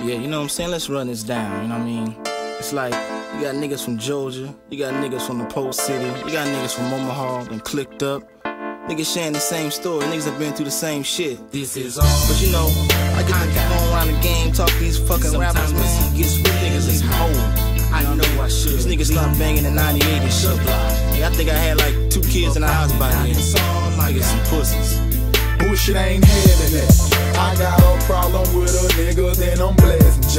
Yeah, you know what I'm saying? Let's run this down, you know what I mean? It's like, you got niggas from Georgia, you got niggas from the Post City, you got niggas from Omaha, and clicked up. Niggas sharing the same story, niggas have been through the same shit. This is all. But you know, I get to go around the game, talk to these fucking Sometimes rappers, man. it gets real. Niggas is whole. I know I should. These niggas stopped banging in 98 and shit. Yeah, I think I had like two kids in the house by then. Niggas some pussies. Bullshit ain't having it.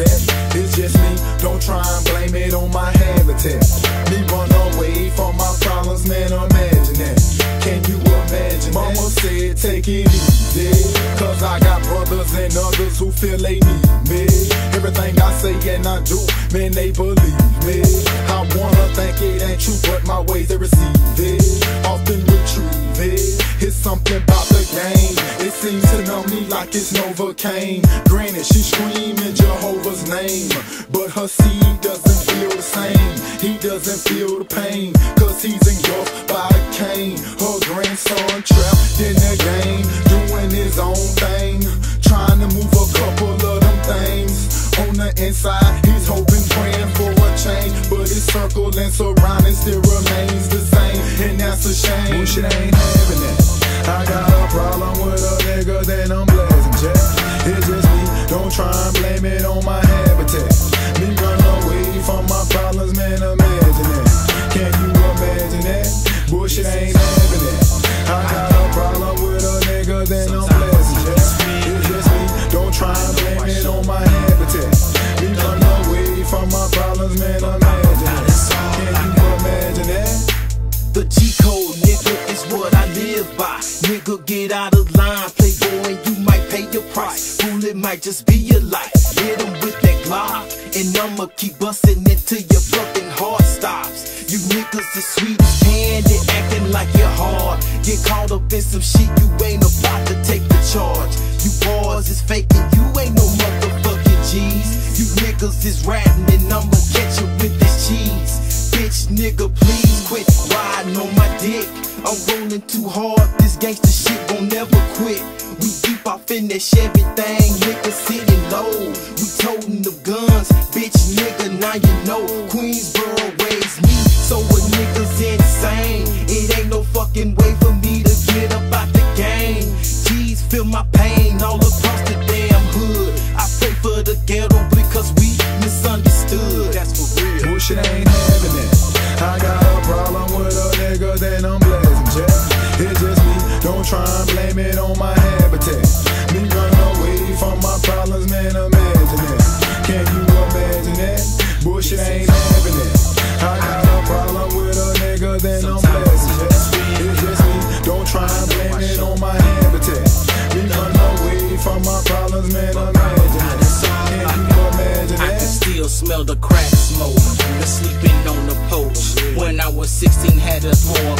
It's just me, don't try and blame it on my habitat. Me run away from my problems, man, imagine that. Can you imagine Mama that? said take it easy. Cause I got brothers and others who feel they need me. Everything I say and I do, man, they believe me. I wanna think it ain't true, but my ways they receive it. Often retrieve it. It's something about the game. It seems to know me like it's Novocaine. Granted, she screaming Jehovah's name, but her seed doesn't feel the same. He doesn't feel the pain, cause he's engulfed by the cane. Her grandson trapped in the game, doing his own inside, he's hoping, praying for a change, but his circle and surrounding still remains the same, and that's a shame. Bullshit ain't having it. I got a problem with a nigga, then I'm blasting Jack. It's just me, don't try and blame it on my habitat. Me run away from my problems, man, imagine that. Can you imagine that? Bullshit ain't line, playboy, you might pay your price. It might just be your life. Hit with that Glock, and I'ma keep busting until your fucking heart stops. You niggas is sweet as acting like you're hard. Get caught up in some shit, you ain't about to take the charge. You boys is faking, you ain't no motherfucking G's. You niggas is ratting, and I'ma catch you with this cheese. Bitch, nigga, please quit riding on my dick. I'm rolling too hard, this gangsta shit won't never quit. We deep off in that Chevy thing, nigga sitting low. We toting the guns, bitch, nigga, now you know. Queensboro raised me, so a nigga's insane. It ain't no fucking way for me to get up out the game. G's feel my pain all across the damn hood. I pray for the ghetto because we misunderstood. That's for real. Bullshit ain't and blame it on my habitat. Me run away from my problems, man, imagine that. Can you imagine that? Bullshit ain't having it. I got a problem with a nigga, then I'm Jack. It's just me, don't try and blame it on my habitat. Me run away from my problems, man, imagine that. Can you imagine I can still smell the crack smoke. The sleeping on the porch. Oh, when I was 16, had to throw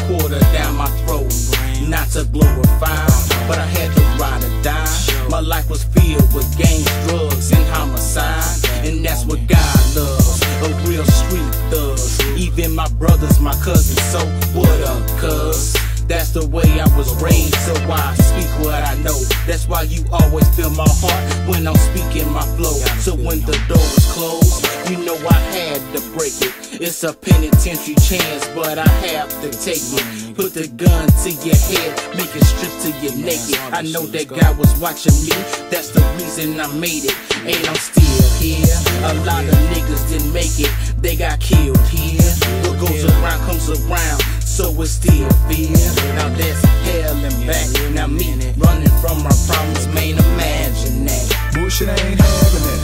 to glorify, but I had to ride or die. My life was filled with gangs, drugs, and homicide. And that's what God loves. A real street thug. Even my brothers, my cousins. So what up, cuz? That's the way I was raised, so I speak what I know. That's why you always feel my heart when I'm speaking my flow. So when the door is closed, you know I had to break it. It's a penitentiary chance, but I have to take it. Put the gun to your head, make it strip to you're naked. I know that God was watching me, that's the reason I made it. And I'm still here. A lot of niggas didn't make it, they got killed here. What goes around comes around so it's still fear. Now that's hell and back. Now me running from my problems, man, imagine that. Bullshit ain't it.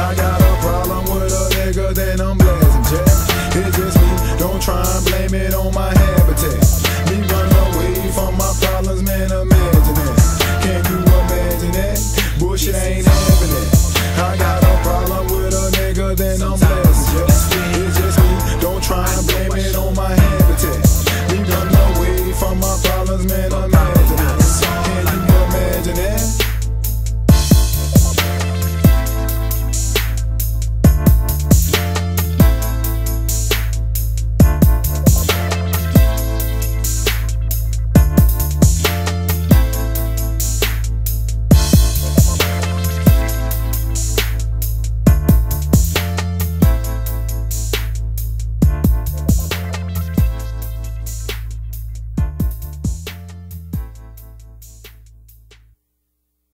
I got a problem with a nigga, then I'm blasting Jack. It's just me, don't try and blame it on my habitat.